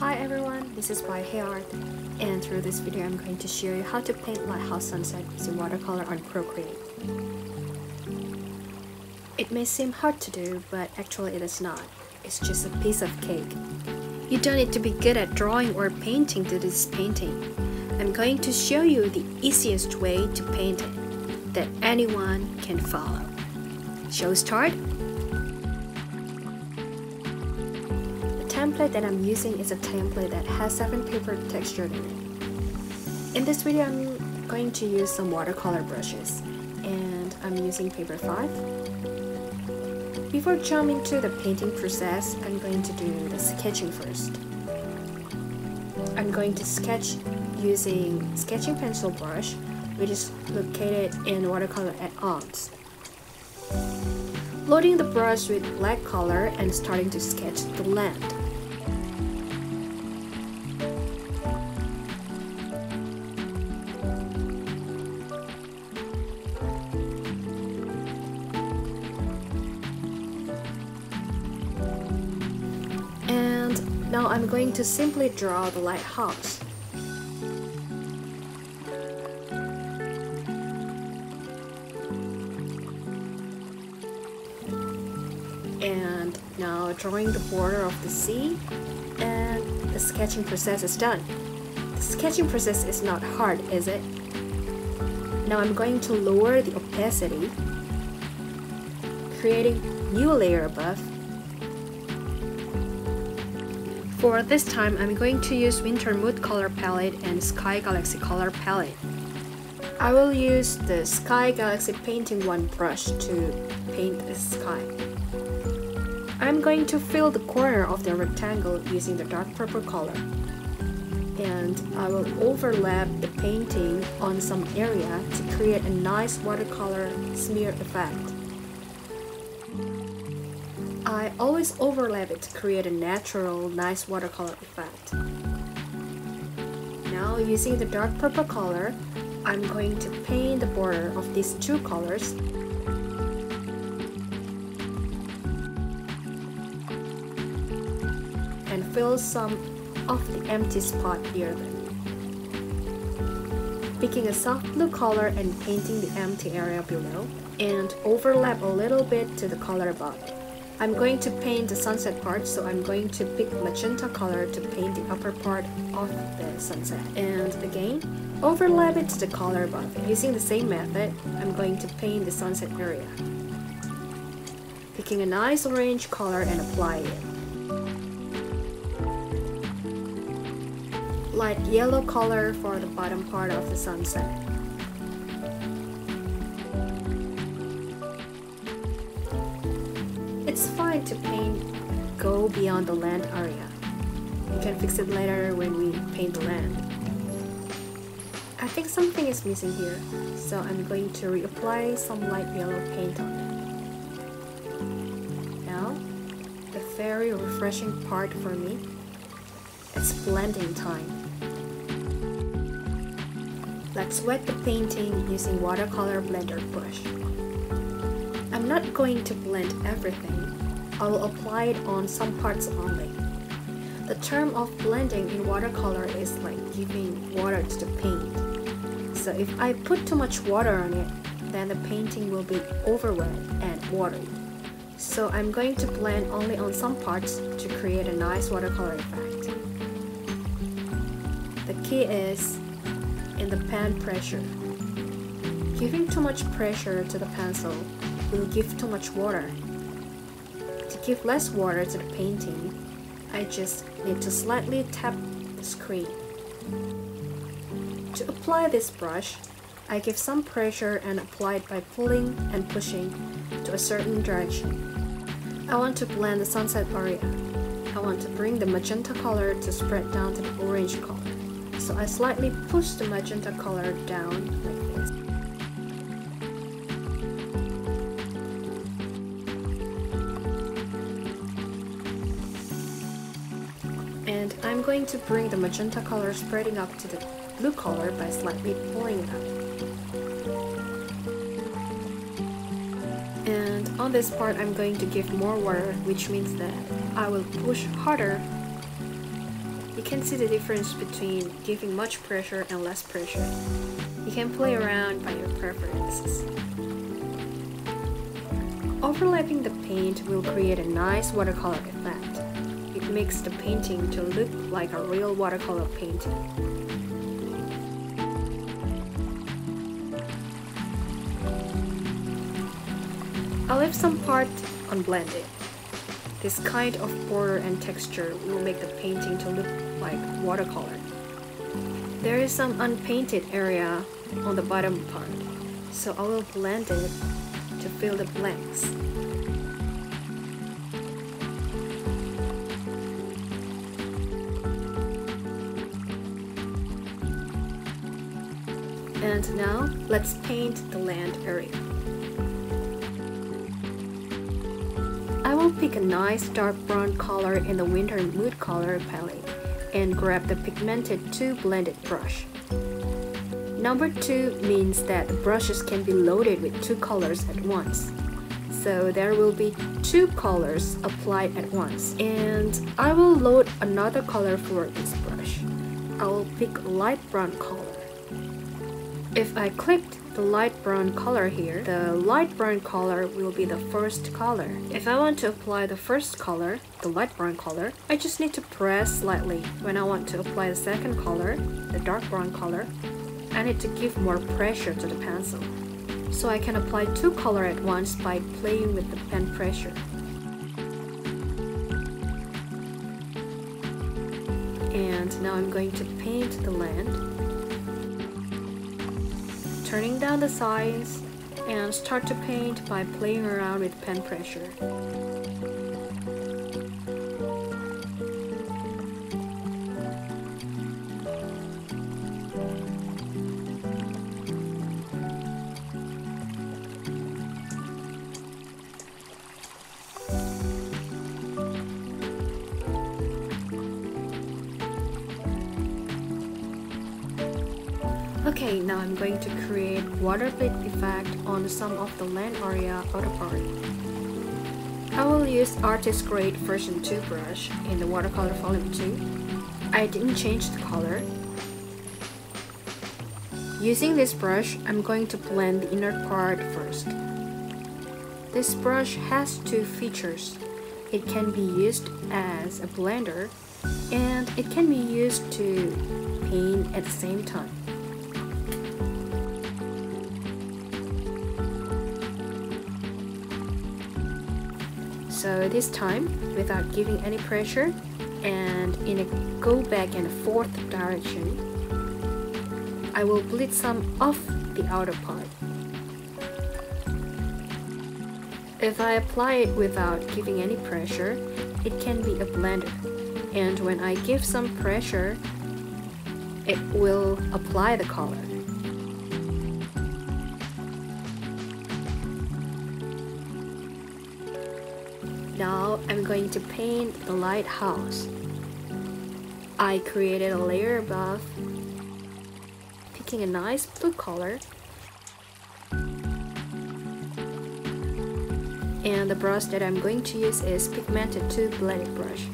Hi everyone, this is by Hyeart, and through this video I'm going to show you how to paint lighthouse sunset using watercolor on Procreate. It may seem hard to do, but actually it is not. It's just a piece of cake. You don't need to be good at drawing or painting to do this painting. I'm going to show you the easiest way to paint it that anyone can follow. We start? Template that I'm using is a template that has 7 paper texture in it. In this video I'm going to use some watercolor brushes and I'm using paper 5. Before jumping to the painting process, I'm going to do the sketching first. I'm going to sketch using sketching pencil brush which is located in watercolor add-ons. Loading the brush with black color and starting to sketch the land. Now I'm going to simply draw the lighthouse. And now drawing the border of the sea and the sketching process is done. The sketching process is not hard, is it? Now I'm going to lower the opacity, creating new layer above For this time, I'm going to use Winter Mood color palette and Sky Galaxy color palette. I will use the Sky Galaxy Painting One brush to paint the sky. I'm going to fill the corner of the rectangle using the dark purple color. And I will overlap the painting on some area to create a nice watercolor smear effect. I always overlap it to create a natural, nice watercolor effect. Now using the dark purple color, I'm going to paint the border of these two colors and fill some of the empty spot near them. Picking a soft blue color and painting the empty area below and overlap a little bit to the color above. I'm going to paint the sunset part, so I'm going to pick magenta color to paint the upper part of the sunset. And again, overlap it to the color above. Using the same method, I'm going to paint the sunset area. Picking a nice orange color and apply it. Light yellow color for the bottom part of the sunset. To paint go beyond the land area. We can fix it later when we paint the land. I think something is missing here, so I'm going to reapply some light yellow paint on it. Now, the very refreshing part for me, it's blending time. Let's wet the painting using watercolor blender brush. I'm not going to blend everything. I will apply it on some parts only. The term of blending in watercolor is like giving water to the paint. So if I put too much water on it, then the painting will be over wet and watery. So I'm going to blend only on some parts to create a nice watercolor effect. The key is in the pen pressure. Giving too much pressure to the pencil will give too much water. To give less water to the painting, I just need to slightly tap the screen. To apply this brush, I give some pressure and apply it by pulling and pushing to a certain direction. I want to blend the sunset area. I want to bring the magenta color to spread down to the orange color. So I slightly push the magenta color down like and I'm going to bring the magenta color spreading up to the blue color by slightly pulling it up. And on this part I'm going to give more water which means that I will push harder You can see the difference between giving much pressure and less pressure. You can play around by your preferences. Overlapping the paint will create a nice watercolor effect. It makes the painting to look like a real watercolor painting. I left some part unblended. This kind of border and texture will make the painting to look like watercolor. There is some unpainted area on the bottom part, so I will blend it to fill the blanks. And now, let's paint the land area. I will pick a nice dark brown color in the winter mood color palette and grab the pigmented 2 blended brush. Number 2 means that the brushes can be loaded with two colors at once. So there will be two colors applied at once. And I will load another color for this brush. I will pick light brown color. If I clicked the light brown color here, the light brown color will be the first color. If I want to apply the first color, the light brown color, I just need to press slightly. When I want to apply the second color, the dark brown color, I need to give more pressure to the pencil. So I can apply two color at once by playing with the pen pressure. And now I'm going to paint the land turning down the size and start to paint by playing around with pen pressure. Water plate effect on some of the land area outer part. I will use Artist Grade version 2 brush in the watercolor volume 2. I didn't change the color. Using this brush, I'm going to blend the inner part first. This brush has two features. It can be used as a blender and it can be used to paint at the same time. So this time, without giving any pressure, and in a go back and forth direction, I will bleed some off the outer part. If I apply it without giving any pressure, it can be a blender. And when I give some pressure, it will apply the color. Going to paint the lighthouse. I created a layer above, picking a nice blue color. And the brush that I'm going to use is Pigmented 2 blending brush.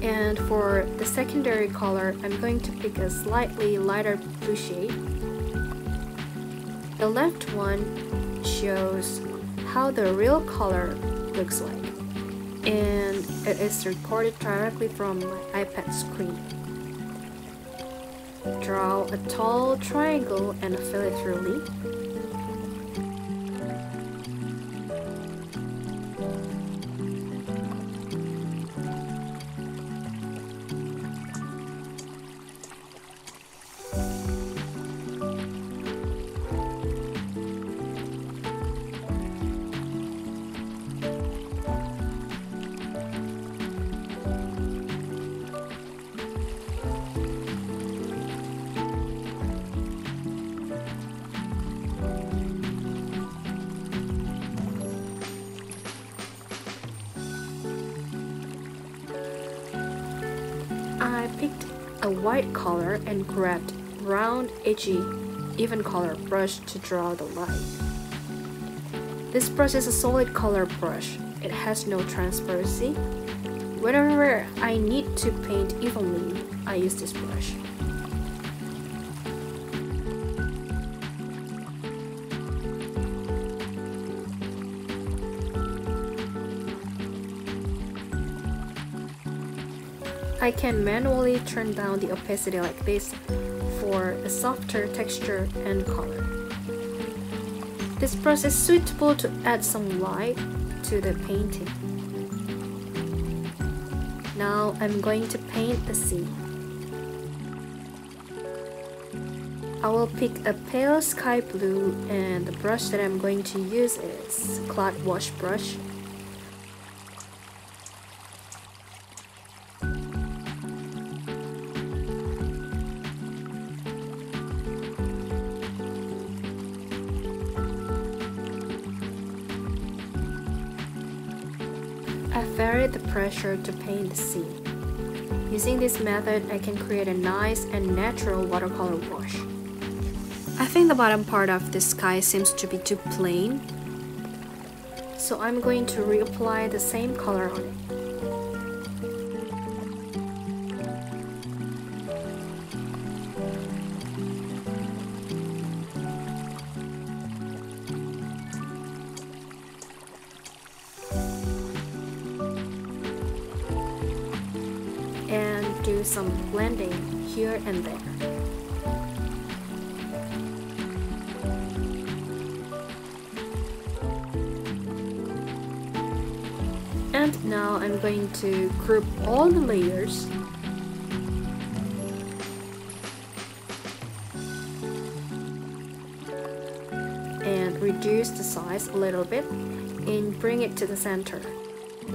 And for the secondary color, I'm going to pick a slightly lighter blue shade. The left one shows how the real color looks like and it is recorded directly from my iPad screen. Draw a tall triangle and fill it through white color and grabbed round, edgy, even color brush to draw the line. This brush is a solid color brush. It has no transparency. Whenever I need to paint evenly, I use this brush. I can manually turn down the opacity like this for a softer texture and color. This brush is suitable to add some light to the painting. Now I'm going to paint the sea. I will pick a pale sky blue and the brush that I'm going to use is cloud wash brush I varied the pressure to paint the sea. Using this method, I can create a nice and natural watercolor wash. I think the bottom part of the sky seems to be too plain, so I'm going to reapply the same color on it. Some blending here and there. And now I'm going to group all the layers and reduce the size a little bit and bring it to the center.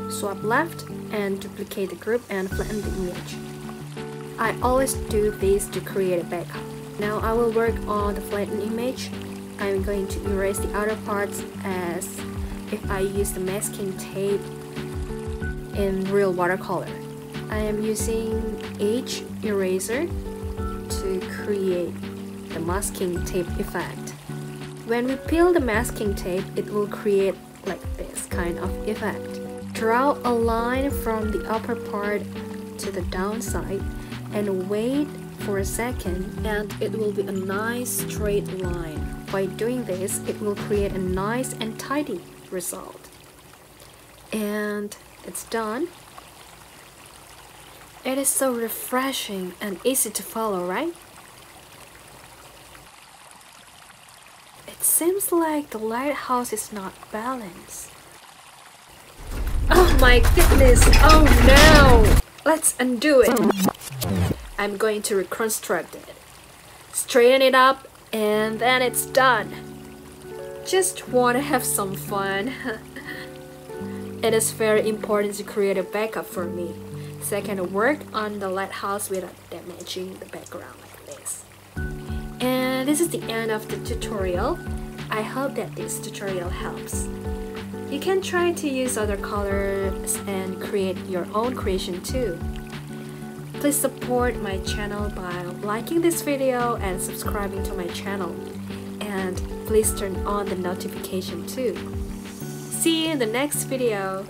Swap left and duplicate the group and flatten the image. I always do this to create a backup. Now I will work on the flattened image. I'm going to erase the outer parts as if I use the masking tape in real watercolor. I am using H eraser to create the masking tape effect. When we peel the masking tape, it will create like this kind of effect. Draw a line from the upper part to the downside and wait for a second and it will be a nice straight line. By doing this, it will create a nice and tidy result. And it's done. It is so refreshing and easy to follow, right? It seems like the lighthouse is not balanced. Oh my goodness! Oh no! Let's undo it. I'm going to reconstruct it. Straighten it up and then it's done. Just want to have some fun. it is very important to create a backup for me so I can work on the lighthouse without damaging the background like this. And this is the end of the tutorial. I hope that this tutorial helps. You can try to use other colors and create your own creation too. Please support my channel by liking this video and subscribing to my channel. And please turn on the notification too. See you in the next video.